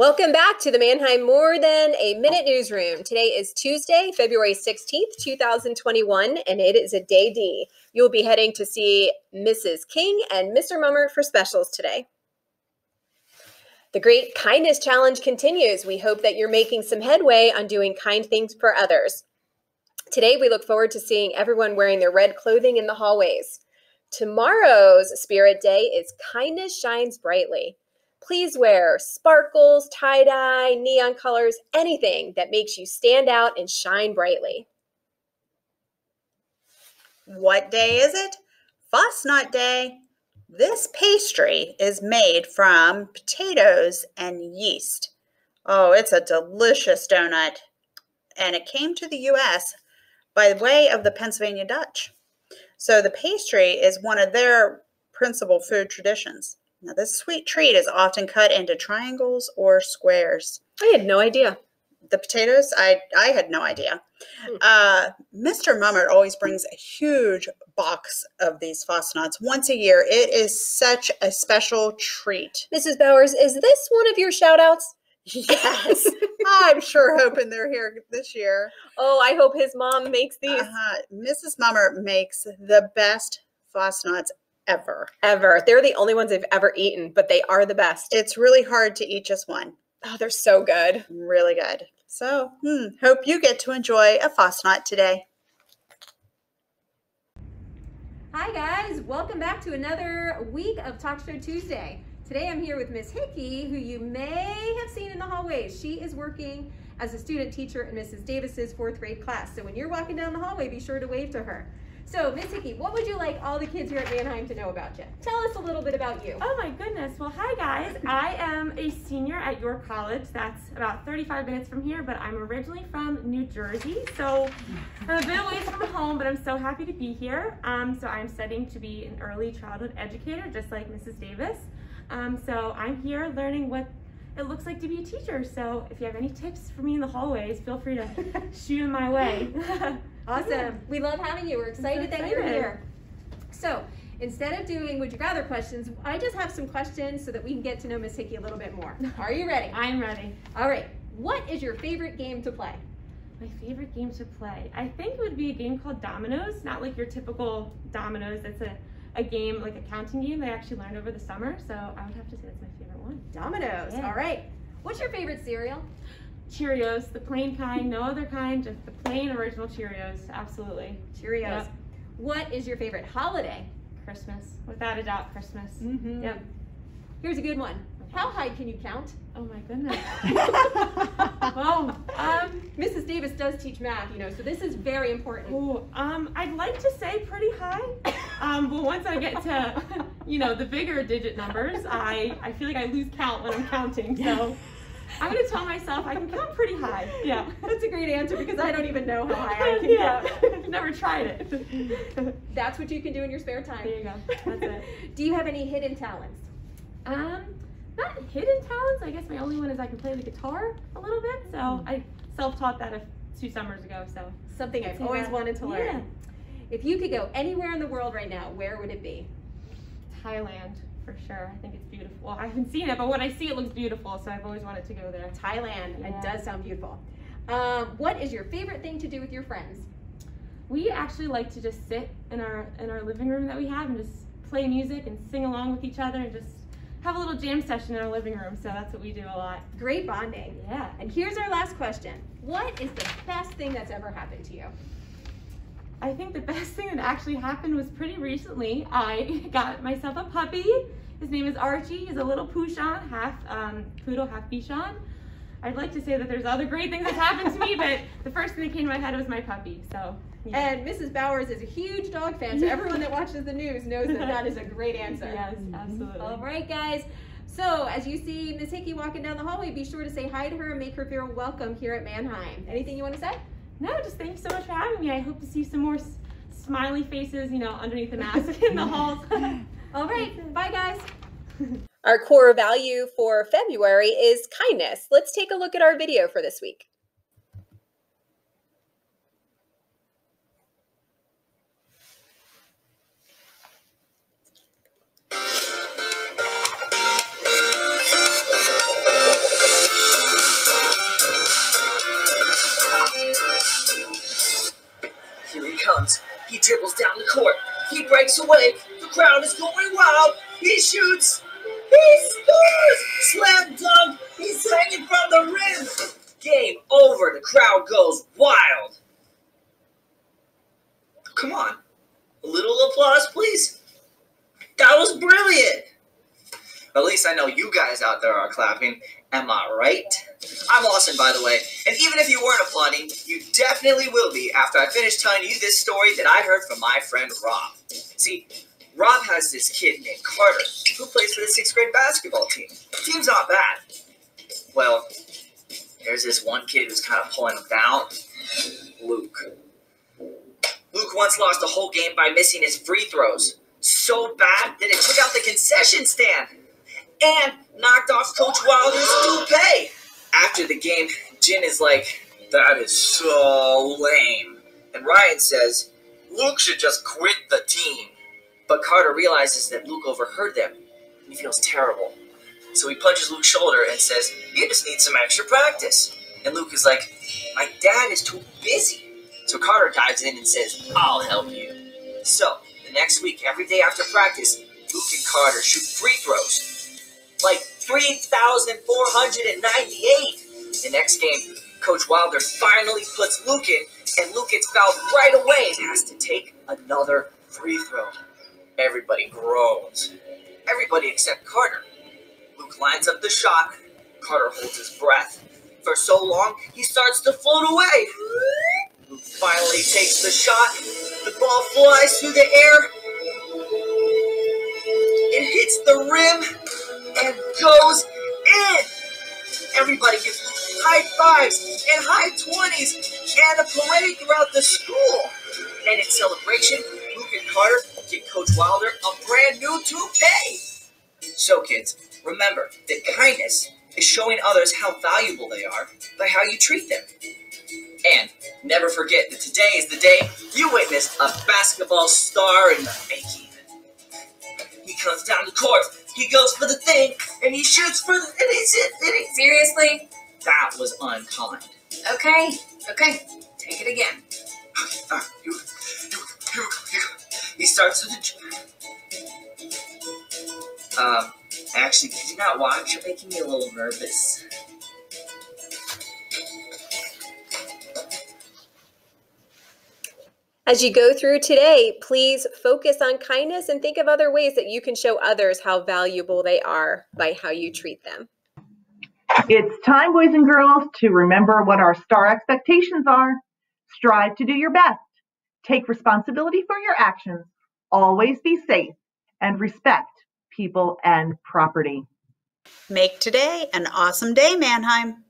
Welcome back to the Manheim More Than a Minute Newsroom. Today is Tuesday, February 16th, 2021, and it is a day D. You'll be heading to see Mrs. King and Mr. Mummert for specials today. The Great Kindness Challenge continues. We hope that you're making some headway on doing kind things for others. Today, we look forward to seeing everyone wearing their red clothing in the hallways. Tomorrow's Spirit Day is Kindness Shines Brightly. Please wear sparkles, tie dye, neon colors, anything that makes you stand out and shine brightly. What day is it? Fastnacht Day. This pastry is made from potatoes and yeast. Oh, it's a delicious donut. And it came to the U.S. by way of the Pennsylvania Dutch. So the pastry is one of their principal food traditions. Now, this sweet treat is often cut into triangles or squares. I had no idea. The potatoes, I, I had no idea. Hmm. Uh, Mr. Mummert always brings a huge box of these Fastnachts once a year. It is such a special treat. Mrs. Bowers, is this one of your shout outs? Yes, I'm sure hoping they're here this year. Oh, I hope his mom makes these Uh-huh. Mrs. Mummert makes the best Fastnachts ever. ever. They're the only ones I've ever eaten, but they are the best. It's really hard to eat just one. Oh, they're so good. Really good. So, hmm, hope you get to enjoy a Fastnacht today. Hi, guys. Welcome back to another week of Talk Show Tuesday. Today I'm here with Miss Hickey, who you may have seen in the hallways. She is working as a student teacher in Mrs. Davis's fourth grade class. So when you're walking down the hallway, be sure to wave to her. So, Miss Hickey, what would you like all the kids here at Manheim to know about you? Tell us a little bit about you. Oh my goodness. Well, hi guys. I am a senior at York College. That's about 35 minutes from here, but I'm originally from New Jersey. So I'm a bit away from home, but I'm so happy to be here. Um, so I'm studying to be an early childhood educator, just like Mrs. Davis. Um, so I'm here learning what it looks like to be a teacher. So if you have any tips for me in the hallways, feel free to shoot them my way. Awesome. We love having you. We're excited so that you're here. So, instead of doing would you rather questions, I just have some questions so that we can get to know Miss Hickey a little bit more. Are you ready? I'm ready. All right. What is your favorite game to play? My favorite game to play, I think it would be a game called Dominoes. Not like your typical Dominoes. It's a, a game, like a counting game that I actually learned over the summer. So I would have to say that's my favorite one. Dominoes. Yeah. All right. What's your favorite cereal? Cheerios, the plain kind, no other kind, just the plain original Cheerios. Absolutely. Cheerios. Yep. What is your favorite holiday? Christmas, without a doubt, Christmas. Mm-hmm. Yep. Here's a good one. How high can you count? Oh my goodness. oh, um, Mrs. Davis does teach math, you know, so this is very important. oh, um, I'd like to say pretty high. Um, but once I get to, you know, the bigger digit numbers, I, I feel like I lose count when I'm counting. So I'm gonna tell myself I can count pretty high. Yeah. That's a great answer because I don't even know how high I can yeah. count. I've never tried it. That's what you can do in your spare time. There you go. That's it. Do you have any hidden talents? Um, not hidden talents. I guess my only one is I can play the guitar a little bit. So I self-taught that a few summers ago. So Something I'd I've always that. wanted to learn. Yeah. If you could go anywhere in the world right now, where would it be? Thailand for sure. I think it's beautiful. Well, I haven't seen it, but when I see it, it looks beautiful. So I've always wanted to go there. Thailand. It does sound beautiful. Um, what is your favorite thing to do with your friends? We actually like to just sit in our in our living room that we have and just play music and sing along with each other and just have a little jam session in our living room. So that's what we do a lot. Great bonding. Yeah. And here's our last question. What is the best thing that's ever happened to you? I think the best thing that actually happened was pretty recently. I got myself a puppy. His name is Archie. He's a little Poochon, half um, poodle, half Bichon. I'd like to say that there's other great things that happened to me, but the first thing that came to my head was my puppy. So, yeah. And Mrs. Bowers is a huge dog fan, so everyone that watches the news knows that that is a great answer. yes, absolutely. All right, guys. So, as you see Miss Hickey walking down the hallway, be sure to say hi to her and make her feel welcome here at Manheim. Anything you want to say? No, just thank you so much for having me. I hope to see some more s- smiley faces, you know, underneath the mask in the halls. All right, bye, guys. Our core value for February is kindness. Let's take a look at our video for this week. comes. He dribbles down the court. He breaks away. The crowd is going wild. He shoots. He scores! Slam dunk! He's hanging from the rim! Game over. The crowd goes wild. Come on. A little applause, please. That was brilliant. At least I know you guys out there are clapping. Am I right? I'm Lawson, by the way, and even if you weren't applauding, you definitely will be after I finish telling you this story that I heard from my friend Rob. See, Rob has this kid named Carter who plays for the sixth grade basketball team. The team's not bad. Well, there's this one kid who's kind of pulling him down Luke. Luke once lost a whole game by missing his free throws. So bad that it took out the concession stand and knocked off Coach Wilder's toupee. After the game, Jin is like, That is so lame. And Ryan says, Luke should just quit the team. But Carter realizes that Luke overheard them. And he feels terrible. So he punches Luke's shoulder and says, You just need some extra practice. And Luke is like, My dad is too busy. So Carter dives in and says, I'll help you. So, the next week, every day after practice, Luke and Carter shoot free throws. Like 3,498. The next game, Coach Wilder finally puts Luke in, and Luke gets fouled right away and has to take another free throw. Everybody groans. Everybody except Carter. Luke lines up the shot. Carter holds his breath. For so long, he starts to float away. Luke finally takes the shot. The ball flies through the air. It hits the rim and goes in. Everybody gives high fives and high 20s and a parade throughout the school. And in celebration, Luke and Carter get Coach Wilder a brand new toupee. So, kids, remember that kindness is showing others how valuable they are by how you treat them. And never forget that today is the day you witnessed a basketball star in the making. He comes down the court, he goes for the thing, and he shoots for the. And he's it. And he, Seriously? that was unkind. Okay, okay. Take it again. You, you. He starts with the. Um, actually, did you not watch? You're making me a little nervous. As you go through today, please focus on kindness and think of other ways that you can show others how valuable they are by how you treat them. It's time, boys and girls, to remember what our star expectations are. Strive to do your best. Take responsibility for your actions. Always be safe and respect people and property. Make today an awesome day, Manheim.